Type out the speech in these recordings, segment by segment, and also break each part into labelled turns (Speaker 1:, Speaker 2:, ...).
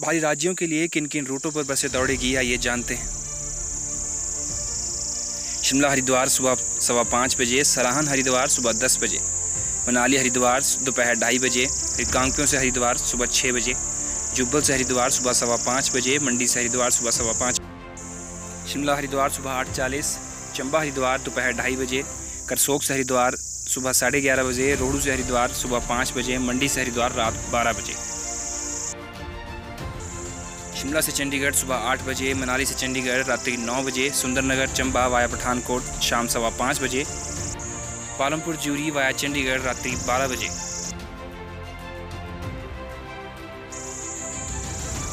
Speaker 1: बाहरी राज्यों के लिए किन किन रूटों पर बसें दौड़ेगी, आइए जानते हैं। शिमला हरिद्वार सुबह सवा पाँच बजे, सराहन हरिद्वार सुबह दस बजे, मनाली हरिद्वार दोपहर ढाई बजे रिकांगपियों से हरिद्वार सुबह छः बजे, जुब्बल से हरिद्वार सुबह सवा पाँच बजे, मंडी से हरिद्वार सुबह सवा पाँच शिमला हरिद्वार सुबह आठ चालीस, चंबा हरिद्वार दोपहर ढाई बजे, करसोग से हरिद्वार सुबह साढ़े ग्यारह बजे, रोहडू से हरिद्वार सुबह पाँच बजे, मंडी से हरिद्वार रात बारह बजे। शिमला से चंडीगढ़ सुबह आठ बजे, मनाली से चंडीगढ़ रात्रि नौ बजे, सुंदरनगर, चंबा वाया पठानकोट शाम सवा पाँच बजे, पालमपुर ज्यूरी वाया चंडीगढ़ रात्रि बारह बजे।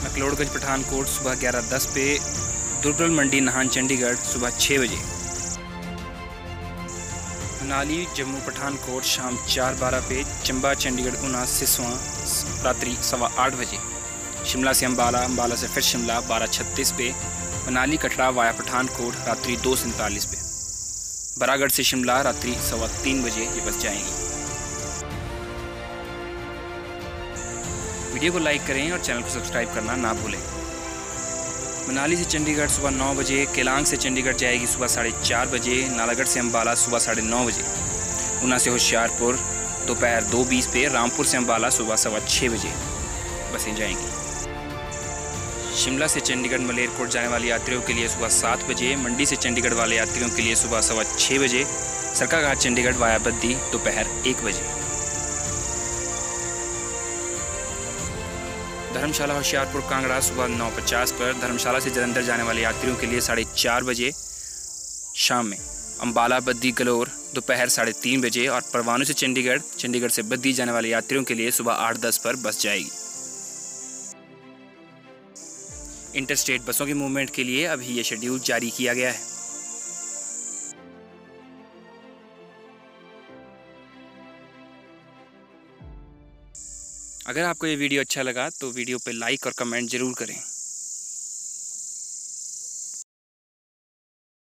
Speaker 1: मैकलोडगंज, पठानकोट सुबह ग्यारह दस पे दुर्गल मंडी नहान चंडीगढ़ सुबह छः बजे। मनाली, जम्मू, पठानकोट शाम चार बारह पे, चंबा, चंडीगढ़, ऊना, सिसवा रात्रि सवा आठ बजे। शिमला से अम्बाला अम्बाला से फिर शिमला, बारह छत्तीस पे, मनाली, कटरा, वाया, पठानकोट, रात्रि दो सैंतालीस पे। बरागढ़ से शिमला, रात्रि सवा तीन बजे ये बस जाएँगी। वीडियो को लाइक करें और चैनल को सब्सक्राइब करना ना भूलें। मनाली से चंडीगढ़ सुबह नौ बजे, केलांग से चंडीगढ़ जाएगी सुबह साढ़े चार बजे, नालागढ़ से अम्बाला सुबह साढ़े नौ बजे। ऊना से होशियारपुर, दोपहर दो बीस पे, रामपुर से अम्बाला सुबह सवा छः बजे। बसें जाएँगी। शिमला से चंडीगढ़ मलेरकोट जाने वाले यात्रियों के लिए सुबह सात बजे, मंडी से चंडीगढ़ वाले यात्रियों के लिए सुबह सवा छः बजे सरकाघाट चंडीगढ़ वाया बद्दी दोपहर एक बजे। धर्मशाला होशियारपुर कांगड़ा सुबह नौ पचास पर, धर्मशाला से जलंधर जाने वाले यात्रियों के लिए साढ़े चार बजे, शाम में। अम्बाला बद्दी, गलोर दोपहर साढ़े तीन बजे और परवानों से चंडीगढ़ चंडीगढ़ से बद्दी जाने वाले यात्रियों के लिए सुबह आठ दस पर बस जाएगी। इंटरस्टेट बसों के मूवमेंट के लिए अभी ये शेड्यूल जारी किया गया है। अगर आपको ये वीडियो अच्छा लगा तो वीडियो पे लाइक और कमेंट ज़रूर करें।